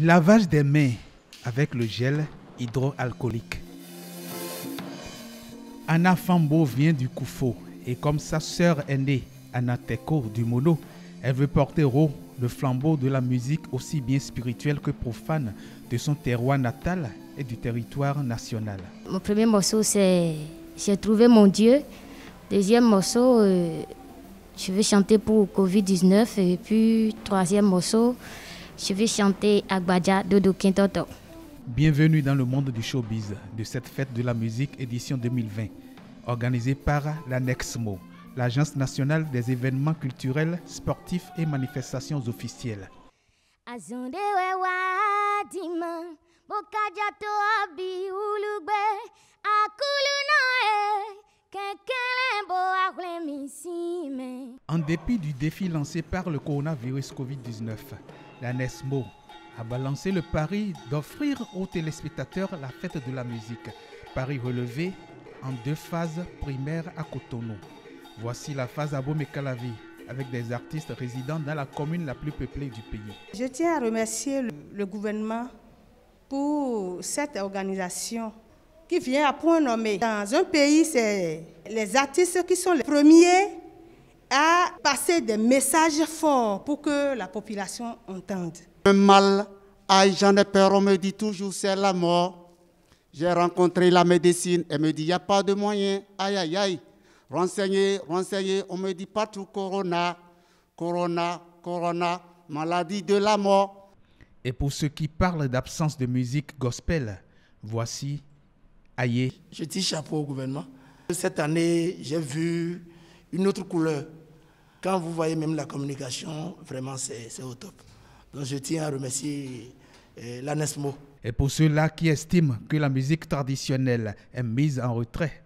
Lavage des mains avec le gel hydroalcoolique. Anna Fambo vient du Koufo et comme sa sœur aînée, Anna Teko du Mono, elle veut porter haut le flambeau de la musique aussi bien spirituelle que profane de son terroir natal et du territoire national. Mon premier morceau, c'est J'ai trouvé mon Dieu. Deuxième morceau, euh, je vais chanter pour Covid-19. Et puis, troisième morceau, je vais chanter Dodo Kintoto. Bienvenue dans le monde du showbiz de cette fête de la musique édition 2020, organisée par l'ANEXMO, l'Agence nationale des événements culturels, sportifs et manifestations officielles. En dépit du défi lancé par le coronavirus Covid-19, la NESMO a balancé le pari d'offrir aux téléspectateurs la fête de la musique. Pari relevé en deux phases primaires à Cotonou. Voici la phase à Bomekalavi avec des artistes résidant dans la commune la plus peuplée du pays. Je tiens à remercier le gouvernement pour cette organisation qui vient à point nommé. Dans un pays, c'est les artistes qui sont les premiers à passer des messages forts pour que la population entende. Un mal, aïe, j'en ai peur, on me dit toujours c'est la mort. J'ai rencontré la médecine, elle me dit il n'y a pas de moyen, aïe, aïe, aïe. Renseigner, renseigner, on me dit partout corona, corona, corona, maladie de la mort. Et pour ceux qui parlent d'absence de musique gospel, voici Aïe. Je dis chapeau au gouvernement. Cette année, j'ai vu une autre couleur. Quand vous voyez même la communication, vraiment, c'est au top. Donc je tiens à remercier eh, l'ANESMO. Et pour ceux-là qui estiment que la musique traditionnelle est mise en retrait,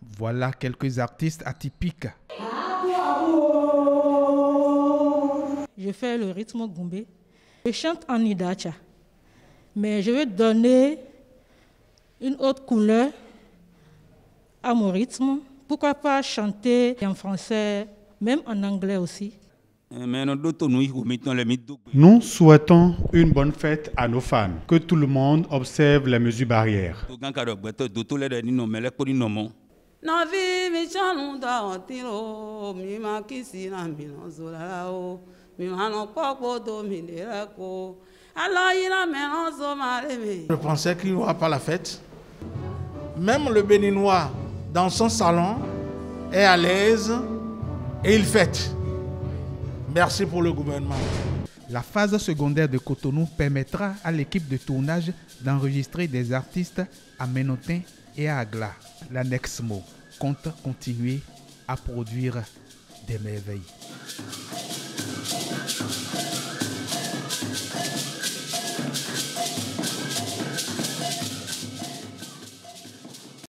voilà quelques artistes atypiques. Je fais le rythme goumbé. Je chante en idacha. Mais je vais donner une autre couleur à mon rythme. Pourquoi pas chanter en français, même en anglais aussi? Nous souhaitons une bonne fête à nos fans, que tout le monde observe les mesures barrières. Je pensais qu'il n'y aura pas la fête. Même le béninois, dans son salon, est à l'aise et il fête. Merci pour le gouvernement. La phase secondaire de Cotonou permettra à l'équipe de tournage d'enregistrer des artistes à Menotin et à Agla. La Nexmo compte continuer à produire des merveilles.